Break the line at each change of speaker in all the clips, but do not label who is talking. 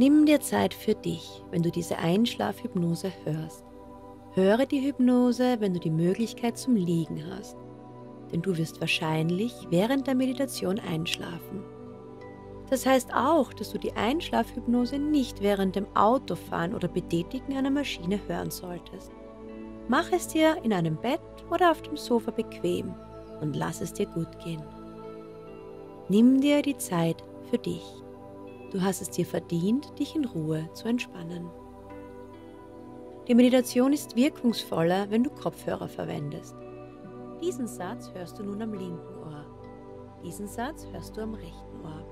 Nimm dir Zeit für dich, wenn du diese Einschlafhypnose hörst. Höre die Hypnose, wenn du die Möglichkeit zum Liegen hast, denn du wirst wahrscheinlich während der Meditation einschlafen. Das heißt auch, dass du die Einschlafhypnose nicht während dem Autofahren oder Betätigen einer Maschine hören solltest. Mach es dir in einem Bett oder auf dem Sofa bequem und lass es dir gut gehen. Nimm dir die Zeit für dich. Du hast es dir verdient, dich in Ruhe zu entspannen. Die Meditation ist wirkungsvoller, wenn du Kopfhörer verwendest. Diesen Satz hörst du nun am linken Ohr. Diesen Satz hörst du am rechten Ohr.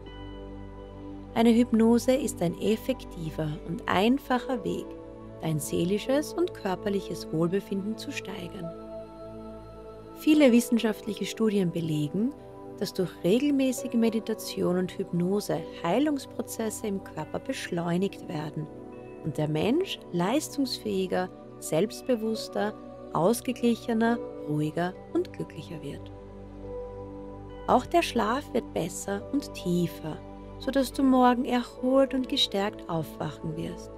Eine Hypnose ist ein effektiver und einfacher Weg, dein seelisches und körperliches Wohlbefinden zu steigern. Viele wissenschaftliche Studien belegen, dass durch regelmäßige Meditation und Hypnose Heilungsprozesse im Körper beschleunigt werden und der Mensch leistungsfähiger, selbstbewusster, ausgeglichener, ruhiger und glücklicher wird. Auch der Schlaf wird besser und tiefer, sodass du morgen erholt und gestärkt aufwachen wirst,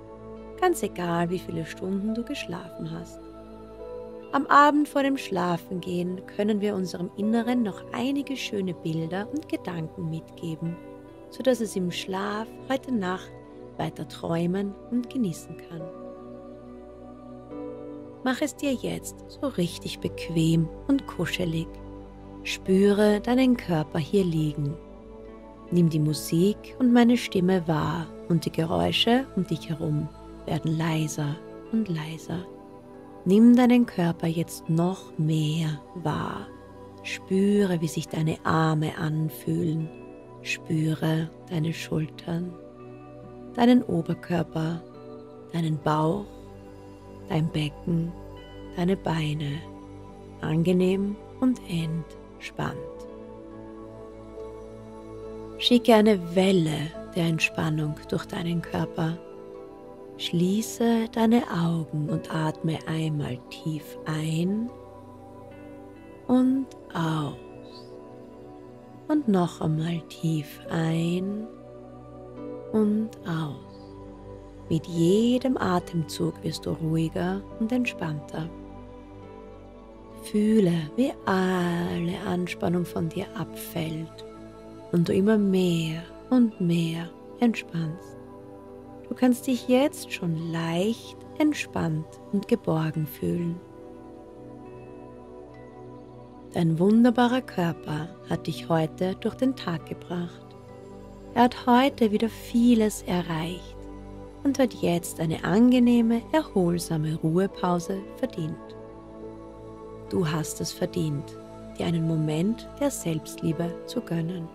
ganz egal wie viele Stunden du geschlafen hast. Am Abend vor dem Schlafengehen können wir unserem Inneren noch einige schöne Bilder und Gedanken mitgeben, sodass es im Schlaf heute Nacht weiter träumen und genießen kann. Mach es dir jetzt so richtig bequem und kuschelig. Spüre deinen Körper hier liegen. Nimm die Musik und meine Stimme wahr und die Geräusche um dich herum werden leiser und leiser. Nimm deinen Körper jetzt noch mehr wahr. Spüre, wie sich deine Arme anfühlen. Spüre deine Schultern deinen Oberkörper, deinen Bauch, dein Becken, deine Beine angenehm und entspannt. Schicke eine Welle der Entspannung durch deinen Körper. Schließe deine Augen und atme einmal tief ein und aus. Und noch einmal tief ein und aus. Mit jedem Atemzug wirst du ruhiger und entspannter. Fühle, wie alle Anspannung von dir abfällt und du immer mehr und mehr entspannst. Du kannst dich jetzt schon leicht entspannt und geborgen fühlen. Dein wunderbarer Körper hat dich heute durch den Tag gebracht. Er hat heute wieder vieles erreicht und hat jetzt eine angenehme, erholsame Ruhepause verdient. Du hast es verdient, dir einen Moment der Selbstliebe zu gönnen.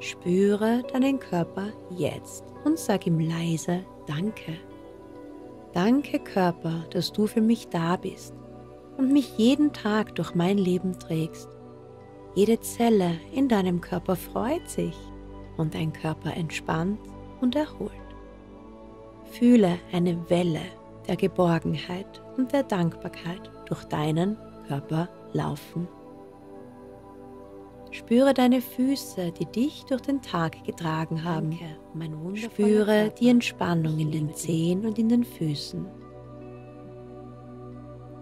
Spüre deinen Körper jetzt und sag ihm leise Danke. Danke Körper, dass du für mich da bist und mich jeden Tag durch mein Leben trägst. Jede Zelle in deinem Körper freut sich und dein Körper entspannt und erholt. Fühle eine Welle der Geborgenheit und der Dankbarkeit durch deinen Körper laufen. Spüre deine Füße, die dich durch den Tag getragen haben. Spüre die Entspannung in den Zehen und in den Füßen.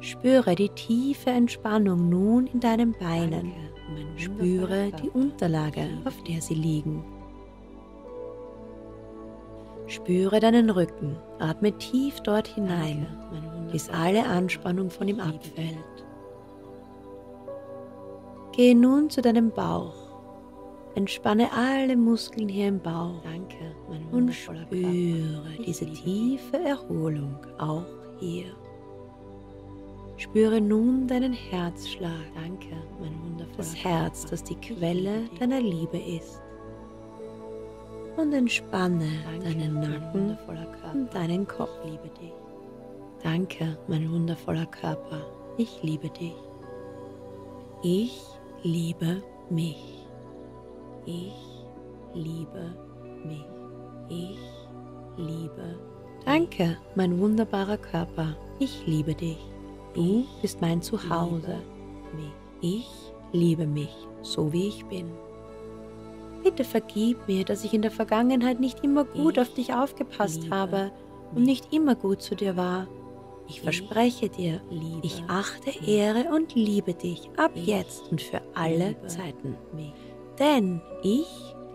Spüre die tiefe Entspannung nun in deinen Beinen. Spüre die Unterlage, auf der sie liegen. Spüre deinen Rücken, atme tief dort hinein, bis alle Anspannung von ihm abfällt. Gehe nun zu deinem Bauch. Entspanne alle Muskeln hier im Bauch Danke, und spüre diese tiefe Erholung auch hier. Spüre nun deinen Herzschlag. Danke, mein wundervoller Das Herz, das die Quelle deiner Liebe ist und entspanne deinen Nacken und deinen Kopf. Liebe dich. Danke, mein wundervoller Körper. Ich liebe dich. Ich liebe mich. Ich liebe mich. Ich liebe. Danke, mein wunderbarer Körper. Ich liebe dich. Du bist mein Zuhause. Ich liebe mich, so wie ich bin. Bitte vergib mir, dass ich in der Vergangenheit nicht immer gut
Ich
auf dich aufgepasst habe und
mich.
nicht immer gut zu dir war. Ich verspreche dir,
liebe
ich achte,
mich.
ehre und liebe dich ab jetzt und für alle Zeiten.
mich.
Denn ich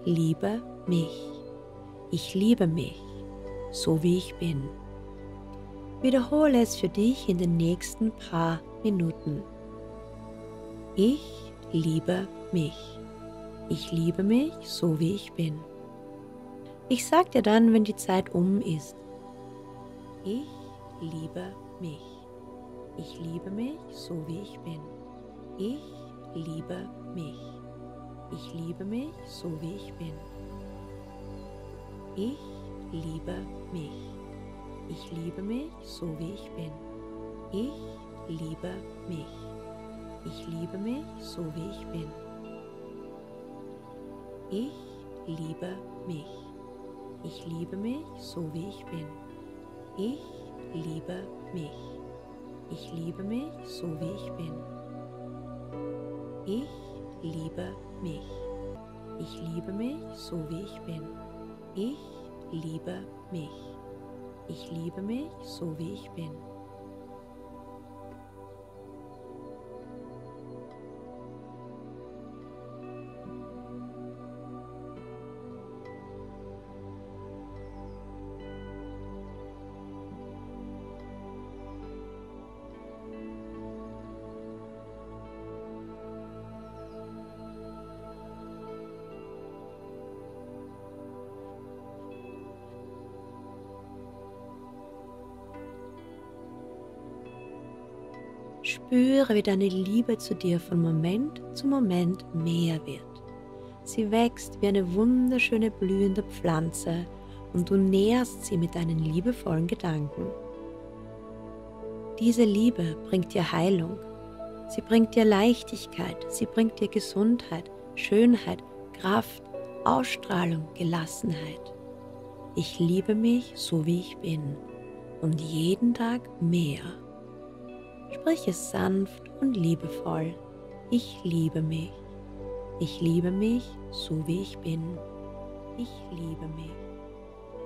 liebe mich. Ich liebe mich, so wie ich bin. Wiederhole es für dich in den nächsten paar Minuten. Ich liebe mich. Ich liebe mich, so wie ich bin. Ich sag dir dann, wenn die Zeit um ist. Ich liebe mich. Ich liebe mich, so wie ich bin. Ich liebe mich. Ich liebe mich, so wie ich bin. Ich liebe mich. Ich liebe mich, so wie ich bin. Ich liebe mich. Ich liebe mich, so wie ich bin. Ich liebe mich. Ich liebe mich, so wie ich bin. Ich liebe mich. Ich liebe mich, so wie ich bin. Ich liebe mich. Ich liebe mich, so wie ich bin. Ich liebe mich. Ich liebe mich, so wie ich bin. Spüre, wie deine Liebe zu dir von Moment zu Moment mehr wird. Sie wächst wie eine wunderschöne blühende Pflanze und du nährst sie mit deinen liebevollen Gedanken. Diese Liebe bringt dir Heilung. Sie bringt dir Leichtigkeit. Sie bringt dir Gesundheit, Schönheit, Kraft, Ausstrahlung, Gelassenheit. Ich liebe mich so wie ich bin und jeden Tag mehr. Sprich es sanft und liebevoll. Ich liebe mich. Ich liebe mich so wie ich bin. Ich liebe mich.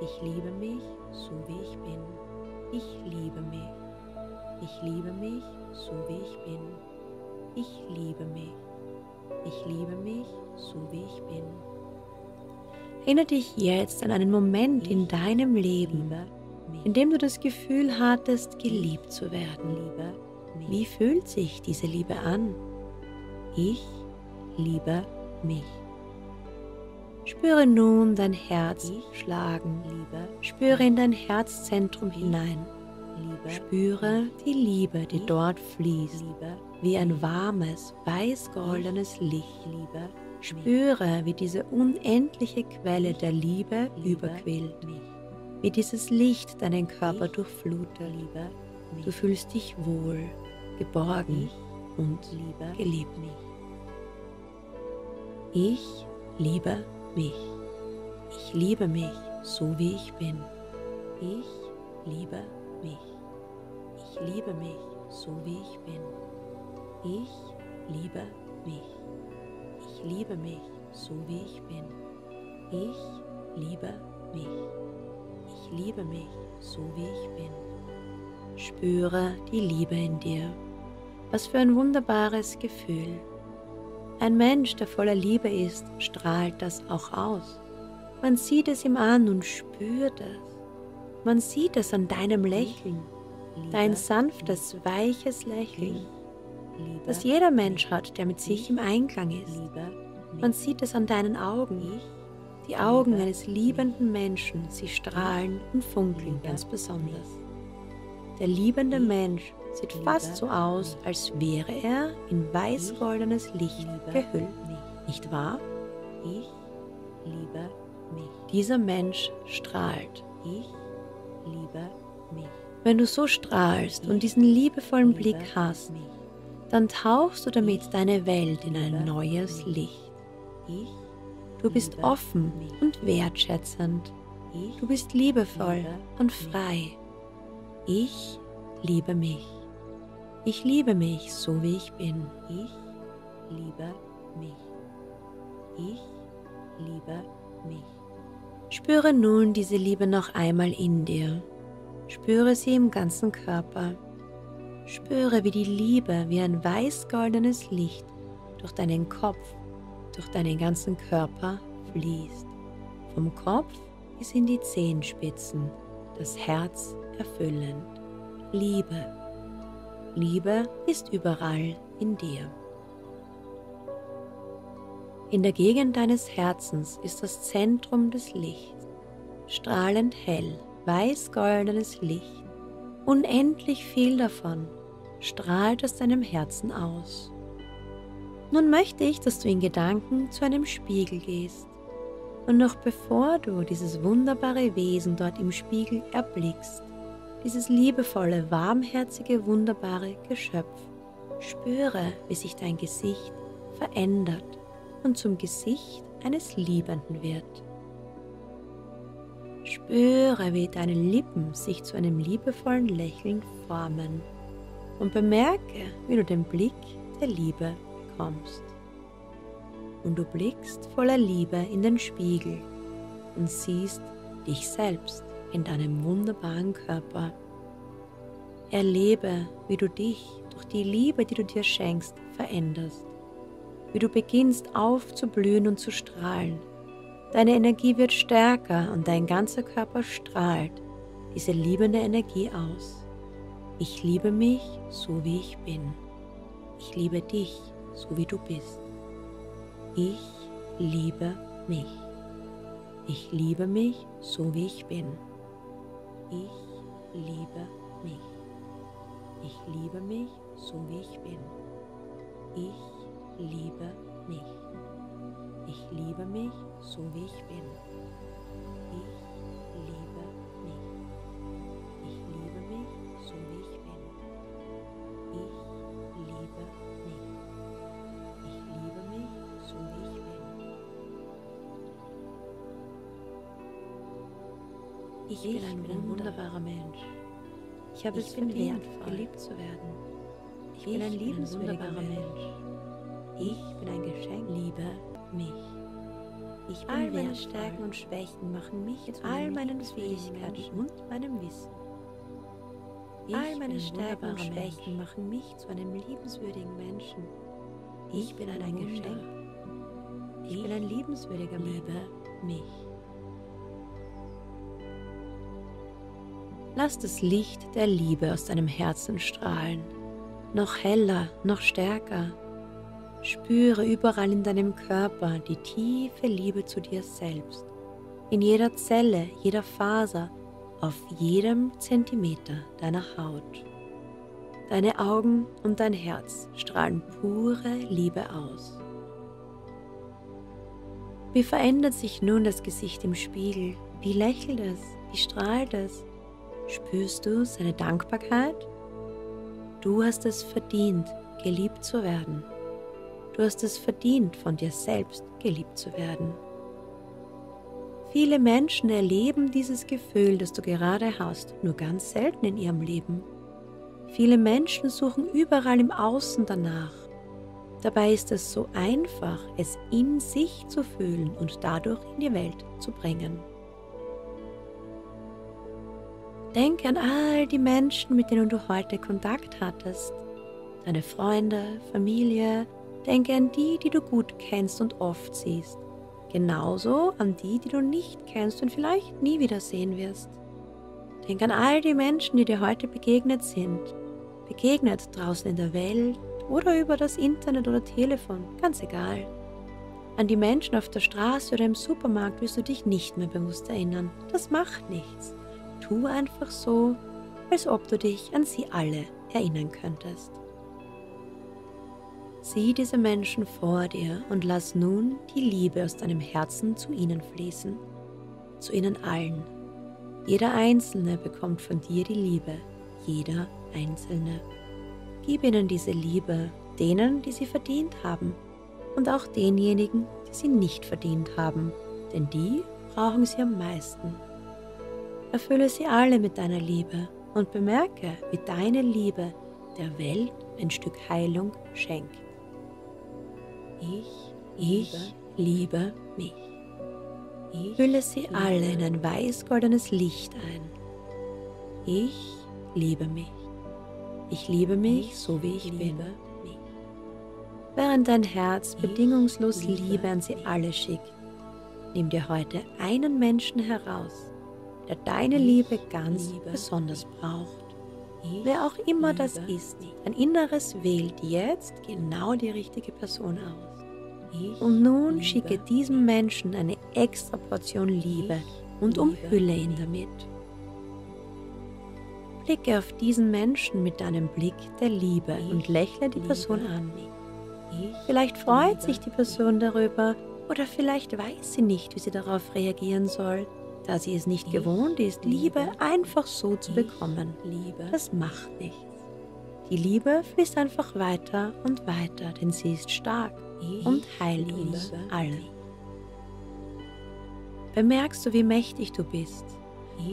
Ich liebe mich so wie ich bin. Ich liebe mich. Ich liebe mich so wie ich bin. Ich liebe mich. Ich liebe mich so wie ich bin. Erinnere dich jetzt an einen Moment in deinem Leben, in dem du das Gefühl hattest, geliebt zu werden. Wie fühlt sich diese Liebe an? Ich liebe mich. Spüre nun dein Herz schlagen. Spüre in dein Herzzentrum hinein. Spüre die Liebe, die dort fließt, wie ein warmes, weiß-goldenes Licht. Spüre, wie diese unendliche Quelle der Liebe überquillt, wie dieses Licht deinen Körper durchflutet. Du fühlst dich wohl, geborgen und geliebt. Ich liebe mich. Ich liebe mich so wie ich bin. Ich liebe mich. Ich liebe mich so wie ich bin. Ich liebe mich. Ich liebe mich so wie ich bin. Ich liebe mich. Ich liebe mich so wie ich bin. Spüre die Liebe in dir. Was für ein wunderbares Gefühl. Ein Mensch, der voller Liebe ist, strahlt das auch aus. Man sieht es ihm an und spürt es. Man sieht es an deinem Lächeln, dein sanftes, weiches Lächeln, das jeder Mensch hat, der mit sich im Einklang ist. Man sieht es an deinen Augen, die Augen eines liebenden Menschen, sie strahlen und funkeln ganz besonders. Der liebende Mensch sieht fast so aus, als wäre er in weiß-goldenes Licht gehüllt. Nicht wahr? Ich liebe mich. Dieser Mensch strahlt. Ich liebe mich. Wenn du so strahlst und diesen liebevollen Blick hast, dann tauchst du damit deine Welt in ein neues Licht. Du bist offen und wertschätzend. Du bist liebevoll und frei. Ich liebe mich. Ich liebe mich so wie ich bin. Ich liebe mich. Ich liebe mich. Spüre nun diese Liebe noch einmal in dir. Spüre sie im ganzen Körper. Spüre, wie die Liebe wie ein weiß-goldenes Licht durch deinen Kopf, durch deinen ganzen Körper fließt. Vom Kopf bis in die Zehenspitzen, das Herz erfüllend. Liebe. Liebe ist überall in dir. In der Gegend deines Herzens ist das Zentrum des Lichts, strahlend hell, weiß-goldenes Licht, unendlich viel davon strahlt aus deinem Herzen aus. Nun möchte ich, dass du in Gedanken zu einem Spiegel gehst und noch bevor du dieses wunderbare Wesen dort im Spiegel erblickst, dieses liebevolle, warmherzige, wunderbare Geschöpf, spüre, wie sich dein Gesicht verändert und zum Gesicht eines Liebenden wird. Spüre, wie deine Lippen sich zu einem liebevollen Lächeln formen und bemerke, wie du den Blick der Liebe bekommst. Und du blickst voller Liebe in den Spiegel und siehst dich selbst in deinem wunderbaren Körper. Erlebe, wie du dich durch die Liebe, die du dir schenkst, veränderst wie du beginnst aufzublühen und zu strahlen. Deine Energie wird stärker und dein ganzer Körper strahlt diese liebende Energie aus. Ich liebe mich so wie ich bin. Ich liebe dich so wie du bist. Ich liebe mich. Ich liebe mich so wie ich bin. Ich liebe mich. Ich liebe mich so wie ich bin. Ich liebe mich. Ich liebe mich so wie ich bin. Ich Ich, ich bin ein, bin ein wunderbarer Mensch. Ich habe ich es verdient, geliebt zu werden. Ich, ich bin ein liebenswürdiger Mensch. Ich bin ein Geschenk. Liebe mich. Ich bin all meine Stärken und Schwächen machen mich mit all meinen Fähigkeiten und meinem Wissen. Ich all meine Stärken und Schwächen Mensch. machen mich zu einem liebenswürdigen Menschen. Ich, ich bin ein, ein Geschenk. Ich, ich bin ein liebenswürdiger Mensch. Liebe mich. Lass das Licht der Liebe aus deinem Herzen strahlen. Noch heller, noch stärker, Spüre überall in deinem Körper die tiefe Liebe zu dir selbst. In jeder Zelle, jeder Faser, auf jedem Zentimeter deiner Haut. Deine Augen und dein Herz strahlen pure Liebe aus. Wie verändert sich nun das Gesicht im Spiegel? Wie lächelt es? Wie strahlt es? Spürst du seine Dankbarkeit? Du hast es verdient, geliebt zu werden. Du hast es verdient, von dir selbst geliebt zu werden. Viele Menschen erleben dieses Gefühl, das du gerade hast, nur ganz selten in ihrem Leben. Viele Menschen suchen überall im Außen danach. Dabei ist es so einfach, es in sich zu fühlen und dadurch in die Welt zu bringen. Denke an all die Menschen, mit denen du heute Kontakt hattest. Deine Freunde, Familie, Denke an die, die du gut kennst und oft siehst. Genauso an die, die du nicht kennst und vielleicht nie wieder sehen wirst. Denk an all die Menschen, die dir heute begegnet sind. Begegnet draußen in der Welt oder über das Internet oder Telefon, ganz egal. An die Menschen auf der Straße oder im Supermarkt wirst du dich nicht mehr bewusst erinnern. Das macht nichts. Tu einfach so, als ob du dich an sie alle erinnern könntest. Sieh diese Menschen vor dir und lass nun die Liebe aus deinem Herzen zu ihnen fließen, zu ihnen allen. Jeder Einzelne bekommt von dir die Liebe, jeder Einzelne. Gib ihnen diese Liebe, denen, die sie verdient haben, und auch denjenigen, die sie nicht verdient haben, denn die brauchen sie am meisten. Erfülle sie alle mit deiner Liebe und bemerke, wie deine Liebe der Welt ein Stück Heilung schenkt. Ich, ich liebe mich. Hülle sie alle in ein weiß-goldenes Licht ein. Ich liebe mich. Ich liebe mich so wie ich bin. Während dein Herz bedingungslos Liebe an sie alle schickt, nimm dir heute einen Menschen heraus, der deine Liebe ganz besonders braucht. Wer auch immer das ist, dein Inneres wählt jetzt genau die richtige Person aus. Und nun schicke diesem Menschen eine extra Portion Liebe und umhülle ihn damit. Blicke auf diesen Menschen mit deinem Blick der Liebe und lächle die Person an. Vielleicht freut sich die Person darüber oder vielleicht weiß sie nicht, wie sie darauf reagieren soll, da sie es nicht gewohnt ist, Liebe einfach so zu bekommen. Das macht nichts. Die Liebe fließt einfach weiter und weiter, denn sie ist stark und heilt uns alle. Bemerkst du, wie mächtig du bist?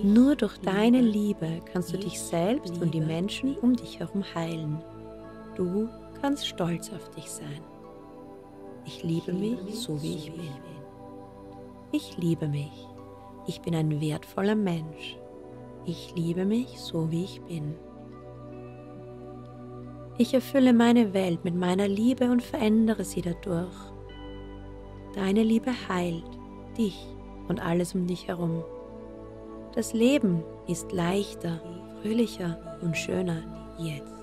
Nur durch deine Liebe kannst du dich selbst und die Menschen um dich herum heilen. Du kannst stolz auf dich sein. Ich liebe mich so, wie ich bin. Ich liebe mich. Ich bin ein wertvoller Mensch. Ich liebe mich so, wie ich bin. Ich erfülle meine Welt mit meiner Liebe und verändere sie dadurch. Deine Liebe heilt dich und alles um dich herum. Das Leben ist leichter, fröhlicher und schöner jetzt.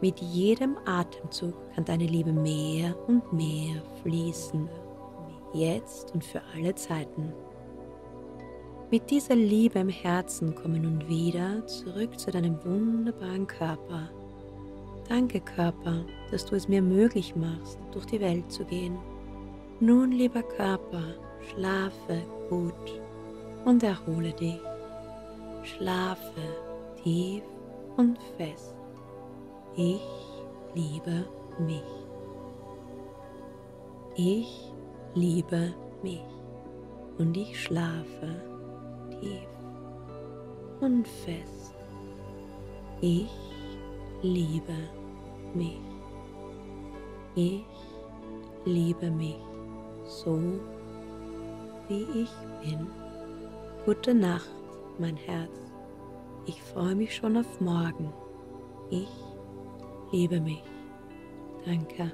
Mit jedem Atemzug kann deine Liebe mehr und mehr fließen, jetzt und für alle Zeiten. Mit dieser Liebe im Herzen komme nun wieder zurück zu deinem wunderbaren Körper. Danke Körper, dass du es mir möglich machst, durch die Welt zu gehen. Nun, lieber Körper, schlafe gut und erhole dich. Schlafe tief und fest. Ich liebe mich. Ich liebe mich und ich schlafe tief und fest. Ich liebe mich. Ich liebe mich so, wie ich bin. Gute Nacht, mein Herz. Ich freue mich schon auf morgen. Ich liebe mich. Danke.